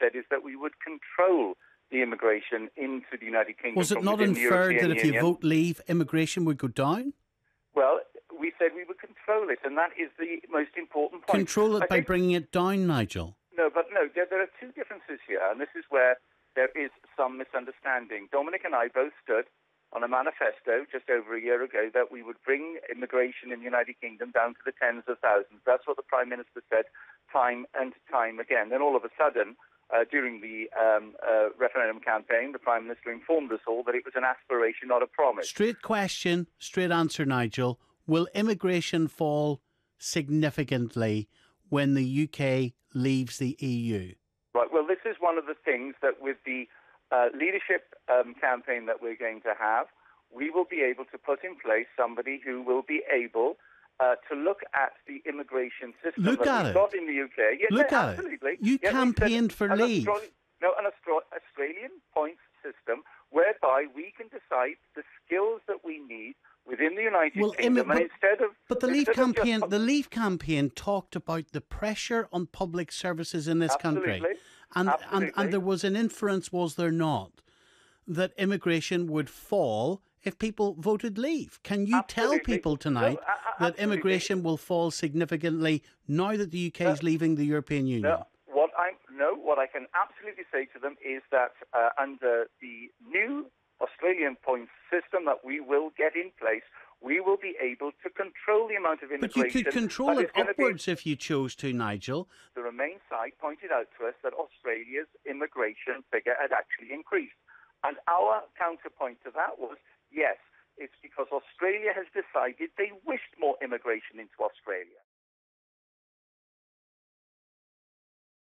said is that we would control the immigration into the United Kingdom. Was it not inferred that if Union. you vote leave, immigration would go down? Well, we said we would control it, and that is the most important point. Control it I by think- bringing it down, Nigel. No, but no, there, there are two differences here, and this is where there is some misunderstanding. Dominic and I both stood on a manifesto just over a year ago that we would bring immigration in the United Kingdom down to the tens of thousands. That's what the Prime Minister said time and time again. Then all of a sudden, uh, during the um, uh, referendum campaign, the Prime Minister informed us all that it was an aspiration, not a promise. Straight question, straight answer, Nigel. Will immigration fall significantly when the UK leaves the EU? Right. Well, this is one of the things that with the uh, leadership um, campaign that we're going to have, we will be able to put in place somebody who will be able uh, to look at the immigration system Look that at we've it. got in the UK. Look yeah, at it. absolutely. You Yeah, campaigned for leave. No, an Austra- Australian points system whereby we can decide the skills that we need within the United Well, Kingdom, but- instead of But the Leave of just- campaign, the Leave campaign talked about the pressure on public services in this country, Absolutely. and, and Absolutely. and there was an inference, was there not, that immigration would fall if people voted Leave? Can you tell people tonight No, a- a- that immigration will fall significantly now that the UK is leaving the European Union? No, what I no, what I can absolutely say to them is that uh, under the new Australian points system that we will get in place, we will be able to control the amount of immigration. But you could control it it is be- upwards if you chose to, Nigel. the Remain side pointed out to us that Australia's immigration figure had actually increased. Our counterpoint to that was yes, it's because Australia has decided they wished more immigration into Australia.